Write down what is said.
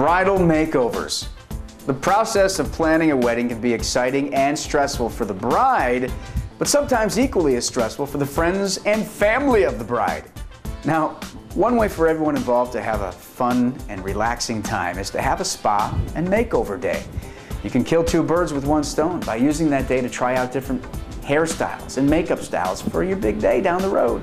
Bridal makeovers. The process of planning a wedding can be exciting and stressful for the bride, but sometimes equally as stressful for the friends and family of the bride. Now, one way for everyone involved to have a fun and relaxing time is to have a spa and makeover day. You can kill two birds with one stone by using that day to try out different hairstyles and makeup styles for your big day down the road.